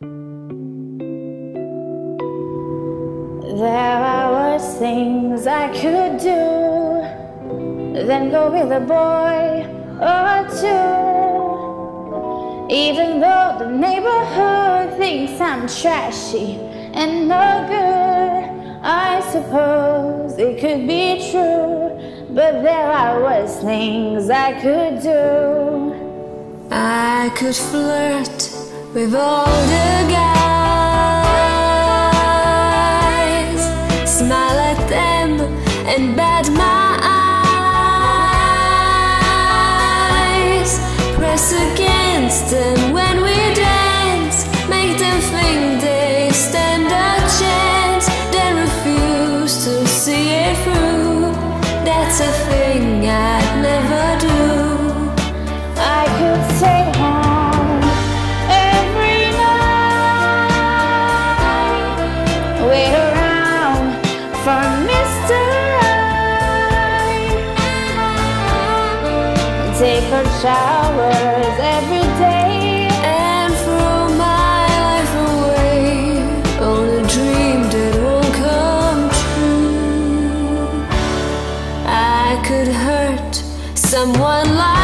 There are worse things I could do than go with a boy or two. Even though the neighborhood thinks I'm trashy and no good, I suppose it could be true. But there are worse things I could do. I could flirt with all the guys, smile at them and my eyes, press against take her showers every day. And throw my life away On a dream that won't come true. I could hurt someone like